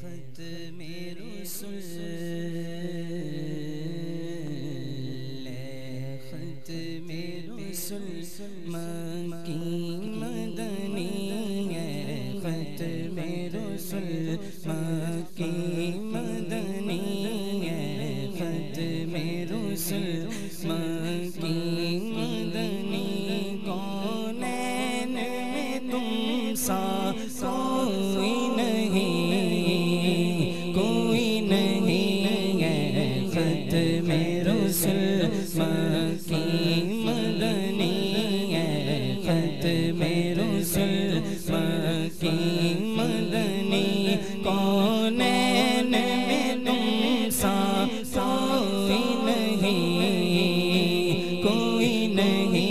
खत मेरो खत मेरो मकी मदनी खत मेरो मकी मदनी खत मेरो मकी मदनी, कौन तुम सा कोई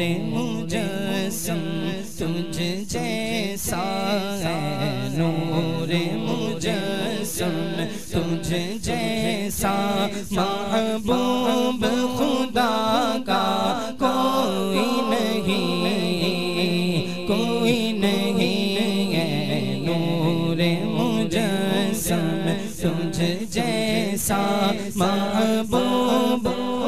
नूर मुजस्सम तुझ जैसा है, नूर मुजस्सम तुझ जैसा। महबूब खुदा का कोई नहीं कोई नहीं है। नूर मुजस्सम तुझ जैसा। महबूब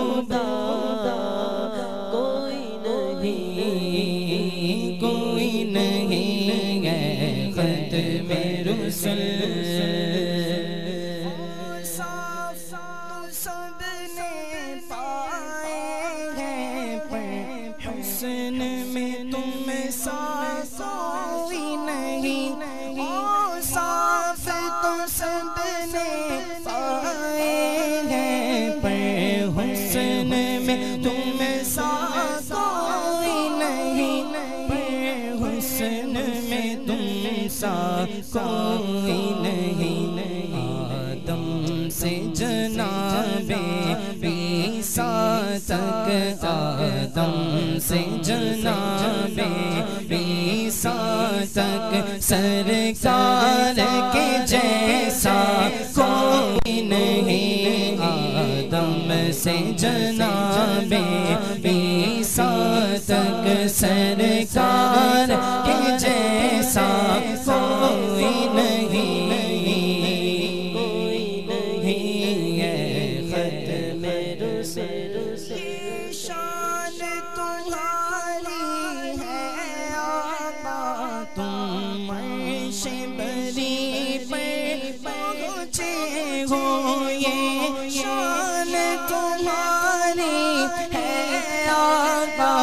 तो सबने पाए हैं। पर हुस्न में तुम सा नहीं। पर हुस्न में तुम सा कोई नहीं। आदम से जनाबे ईसा तक, आदम से जनाबे तक सरकार के जैसा कोई नहीं। आदम से जनाबे ईसा तक सरकार हो ये शान तुम्हारी है आका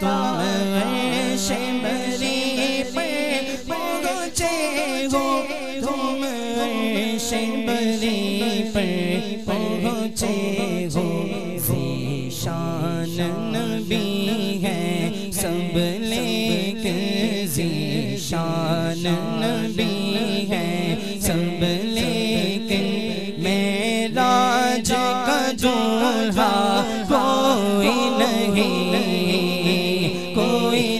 तुम बरी पर पहुँचे हो, तुम बरी पर पहुँचे हो। शान नबी है सब लेके जी शान नबी है।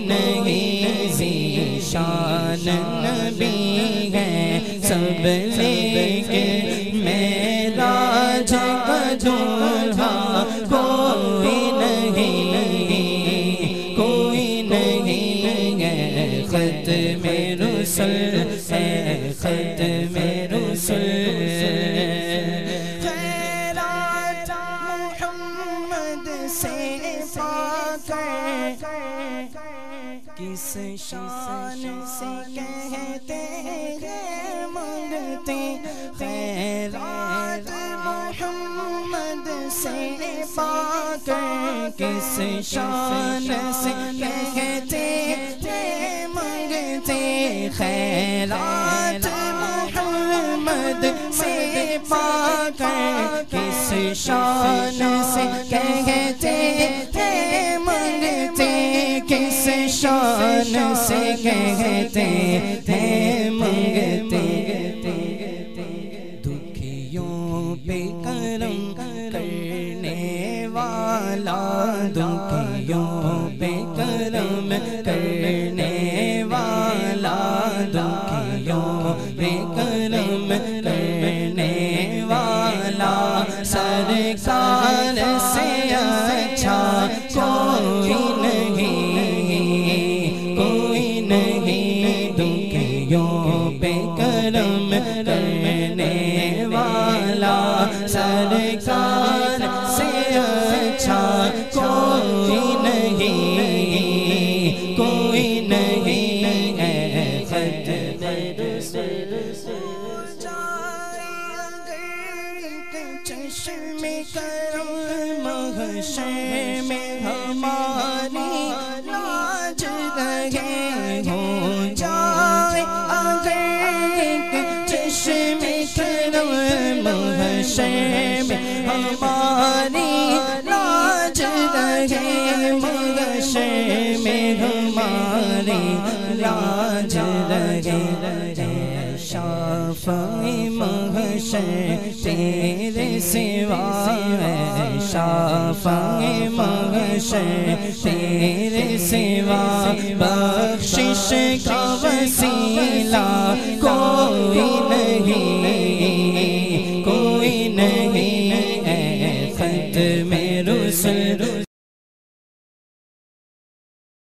नहीं शान नबी है। सब लेक मेराज का दूल्हा कोई नहीं कोई नहीं है। खत मेरो सल है, खत मेरो सल खैरात मोहम्मद से पाकर किस शान से कहते हैं मंगते खैरात मोहम्मद से पाकर किस शान से कहते थे मंगते खैरात मोहम्मद से पाकर किस शान से कहते थे मंगते किस शान से कहते हैं मंगते दुखियों पे करम करने वाला दुखियों कोई नहीं कोई नहीं है चश्मे करम महशर में हमारी लाज लगे हो जाए अगर चश्मे करम महशर में हमारी लगे महशर में हमारी लाज लगे शाफी महशर तेरे सिवा शाफी महशर तेरे सिवा बख्शिश का वसीला कोई